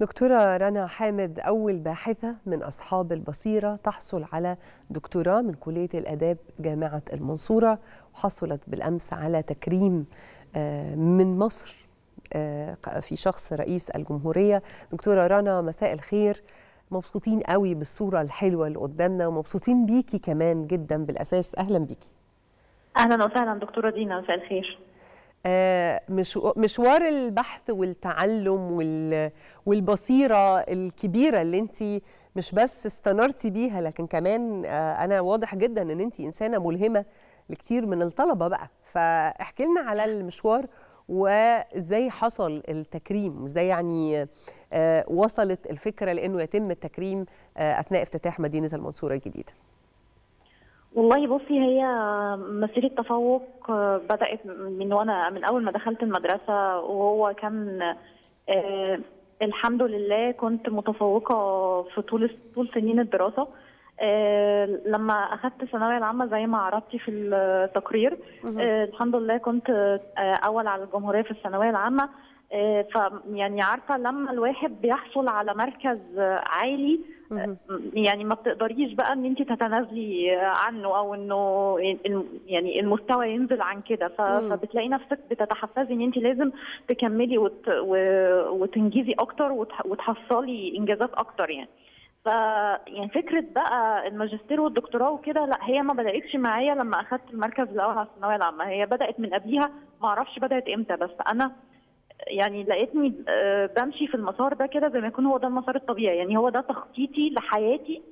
دكتورة رنا حامد أول باحثة من أصحاب البصيرة تحصل على دكتوراه من كلية الآداب جامعة المنصورة وحصلت بالأمس على تكريم من مصر في شخص رئيس الجمهورية. دكتورة رنا مساء الخير. مبسوطين قوي بالصورة الحلوة اللي قدامنا ومبسوطين بيكي كمان جدا بالأساس. أهلا بيكي. أهلا وسهلا دكتورة دينا مساء الخير. مشوار البحث والتعلم والبصيرة الكبيرة اللي انت مش بس استنرتي بيها لكن كمان أنا واضح جدا إن انت إنسانة ملهمة لكتير من الطلبة بقى. فاحكي لنا على المشوار وإزاي حصل التكريم إزاي يعني وصلت الفكرة لإنه يتم التكريم أثناء افتتاح مدينة المنصورة الجديدة. والله بصي هي مسيرة تفوق بدأت من وأنا من أول ما دخلت المدرسة وهو كان آه الحمد لله كنت متفوقة في طول طول سنين الدراسة. آه لما اخذت الثانويه العامة زي ما عرضتي في التقرير آه الحمد لله كنت آه أول على الجمهورية في الثانوية العامة. آه فيعني عارفة لما الواحد بيحصل على مركز عالي يعني ما بتقدريش بقى إن انت تتنازلي عنه أو إنه يعني المستوى ينزل عن كده. فبتلاقي نفسك بتتحفزي إن انت لازم تكملي وت وتنجزي أكتر وتحصلي إنجازات أكتر يعني. ف يعني فكرة بقى الماجستير والدكتوراه وكده لا هي ما بدأتش معايا لما اخذت المركز الأول على الثانوية العامة. هي بدأت من قبليها ما أعرفش بدأت إمتى بس أنا يعني لقيتني بمشي في المسار ده كده زي ما يكون هو ده المسار الطبيعي. يعني هو ده تخطيطي لحياتي.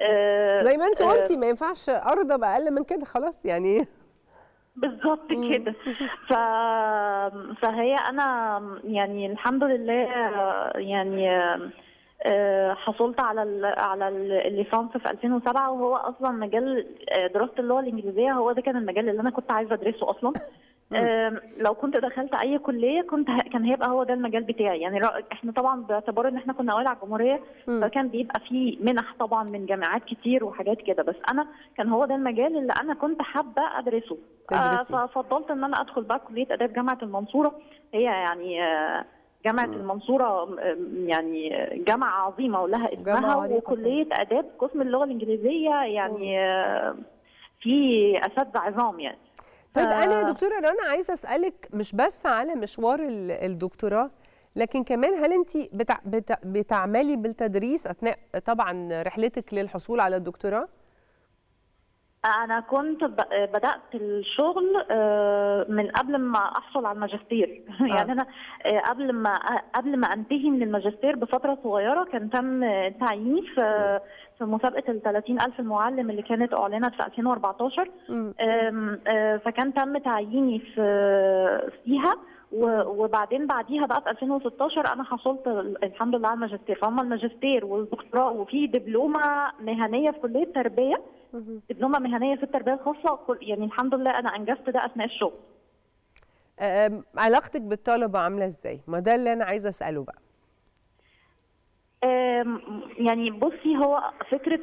آه زي ما انت قلتي ما ينفعش ارضى باقل من كده خلاص يعني. بالظبط كده. ف... فهي أنا يعني الحمد لله يعني حصلت على ال على الليسانس في 2007 وهو أصلا مجال دراسة اللغة الإنجليزية هو ده كان المجال اللي أنا كنت عايزة أدرسه أصلا. لو كنت دخلت أي كلية كنت كان هيبقى هو ده المجال بتاعي. يعني إحنا طبعا باعتبار إن إحنا كنا اوائل على الجمهورية فكان بيبقى فيه منح طبعا من جامعات كتير وحاجات كده. بس أنا كان هو ده المجال اللي أنا كنت حابة أدرسه. آه ففضلت إن أنا أدخل بقى كلية آداب جامعة المنصورة. هي يعني جامعة المنصورة يعني جامعة عظيمة ولها اسمها وكلية آداب قسم اللغة الإنجليزية. يعني في أساتذة عظام يعني. طيب أنا يا دكتورة رنا عايزة أسألك مش بس على مشوار الدكتوراه لكن كمان هل انت بتع... بتع... بتعملي بالتدريس أثناء طبعا رحلتك للحصول على الدكتوراه؟ أنا كنت بدأت الشغل من قبل ما أحصل على الماجستير. آه. يعني أنا قبل ما قبل ما أنتهي من الماجستير بفترة صغيرة كان تم تعييني في في مسابقة ال 30000 المعلم اللي كانت أعلنت في 2014 فكان تم تعييني في فيها. وبعدين بعديها بقى في 2016 أنا حصلت الحمد لله على الماجستير. فهم الماجستير والدكتوراه وفي دبلومة مهنية في كلية التربيه دبلومه مهنية في التربية الخاصة يعني الحمد لله أنا أنجزت ده أثناء الشغل. علاقتك بالطلبة عاملة إزاي؟ ما ده اللي أنا عايزة أسأله بقى. يعني بصي هو فكرة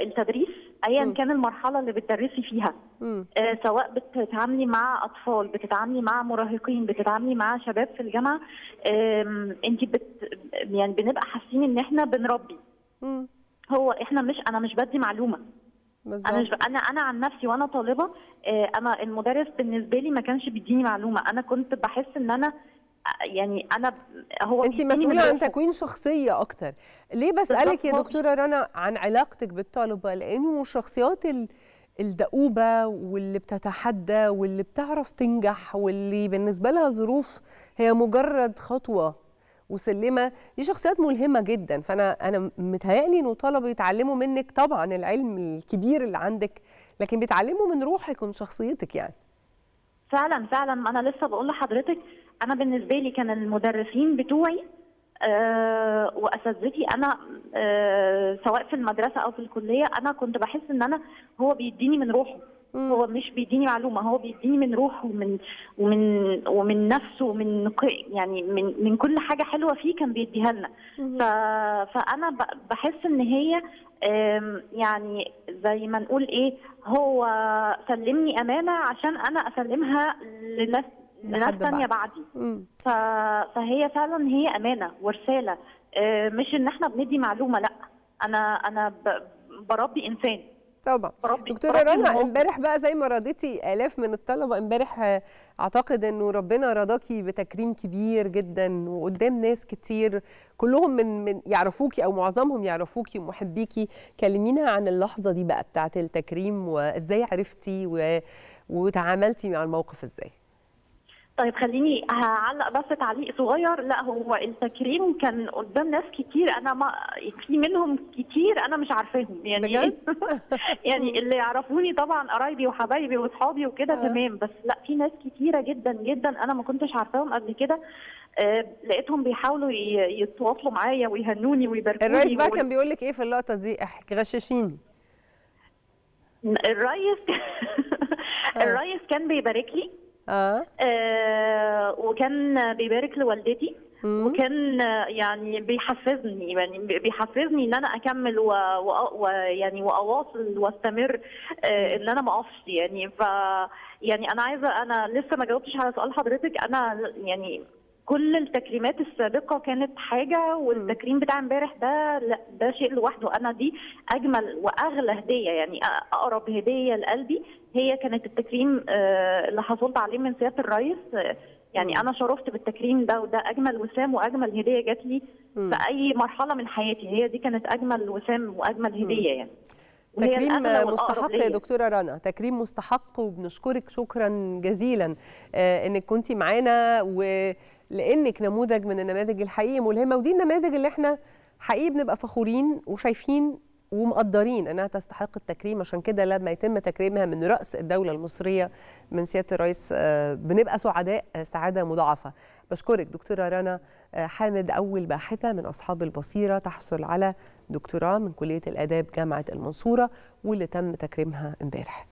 التدريس ايا كان المرحلة اللي بتدرسي فيها آه سواء بتتعاملي مع أطفال بتتعاملي مع مراهقين بتتعاملي مع شباب في الجامعة انت بت يعني بنبقى حاسين إن إحنا بنربي. هو إحنا مش أنا مش بدي معلومة. بالزبط. أنا مش ب... أنا أنا عن نفسي وأنا طالبة آه أنا المدرس بالنسبة لي ما كانش بيديني معلومة. أنا كنت بحس إن أنا يعني أنا هو انت مسؤولة عن تكوين شخصية أكتر. ليه بسألك يا دكتورة رنا عن علاقتك بالطلبة؟ لأنه الشخصيات الدؤوبة واللي بتتحدى واللي بتعرف تنجح واللي بالنسبة لها ظروف هي مجرد خطوة. وسلمة دي شخصيات ملهمة جدا. فأنا أنا متهيألي إنه طلبة يتعلموا منك طبعا العلم الكبير اللي عندك لكن بيتعلموا من روحك ومن شخصيتك يعني. فعلا فعلا. أنا لسه بقول لحضرتك أنا بالنسبة لي كان المدرسين بتوعي أه وأساتذتي أنا أه سواء في المدرسة أو في الكلية أنا كنت بحس إن أنا هو بيديني من روحه. مم. هو مش بيديني معلومة هو بيديني من روحه ومن ومن ومن نفسه ومن يعني من من كل حاجة حلوة فيه كان بيديها لنا فأنا بحس إن هي يعني زي ما نقول إيه هو سلمني أمانة عشان أنا أسلمها لناس لناس بعد. بعدي. فهي فعلا هي أمانة ورسالة آه، مش إن إحنا بندي معلومة لأ أنا أنا ب... بربي إنسان طبعا. دكتوره رنا. امبارح بقى زي ما رضيتي آلاف من الطلبة امبارح أعتقد إنه ربنا رضاكي بتكريم كبير جدا وقدام ناس كتير كلهم من من يعرفوكي أو معظمهم يعرفوكي ومحبيكي. كلمينا عن اللحظة دي بقى بتاعة التكريم وإزاي عرفتي و... وتعاملتي مع الموقف إزاي؟ طيب خليني هعلق بس تعليق صغير. لا هو التكريم كان قدام ناس كتير. أنا ما في منهم كتير أنا مش عارفاهم. يعني؟ يعني اللي يعرفوني طبعا قرايبي وحبايبي وأصحابي وكده آه. تمام. بس لا في ناس كتيرة جدا جدا أنا ما كنتش عارفاهم قبل كده. آه لقيتهم بيحاولوا يتواصلوا معايا ويهنوني ويباركوني الرئيس بقى و- كان بيقول لك إيه في اللقطة دي؟ احكي غششيني. الريس الريس كان بيبارك لي. آه. آه وكان بيبارك لوالدتي مم. وكان آه، يعني بيحفزني يعني بي- بيحفزني إن أنا أكمل و- و- ويعني وأواصل وأستمر آه، إن أنا ما أقفش يعني. ف يعني أنا عايزة أنا لسه ما جاوبتش على سؤال حضرتك. أنا يعني كل التكريمات السابقة كانت حاجة والتكريم بتاع امبارح ده لا ده شيء لوحده. أنا دي أجمل وأغلى هدية يعني أقرب هدية لقلبي هي كانت التكريم آه، اللي حصلت عليه من سياده الرئيس آه، يعني. أنا شرفت بالتكريم ده وده أجمل وسام وأجمل هدية جات لي. في أي مرحلة من حياتي هي دي كانت أجمل وسام وأجمل هدية يعني تكريم مستحق. يا دكتورة رنا تكريم مستحق وبنشكرك شكرا جزيلا آه، إنك كنتي معانا ولانك نموذج من النماذج الحقيقي ملهمة ودي النماذج اللي إحنا حقيقي بنبقى فخورين وشايفين ومقدرين إنها تستحق التكريم. عشان كده لما يتم تكريمها من رأس الدولة المصرية من سيادة الرئيس آه، بنبقى سعداء آه، سعادة مضاعفة. بشكرك دكتورة رنا آه، حامد أول باحثة من أصحاب البصيرة تحصل على دكتوراه من كلية الآداب جامعة المنصورة واللي تم تكريمها امبارح.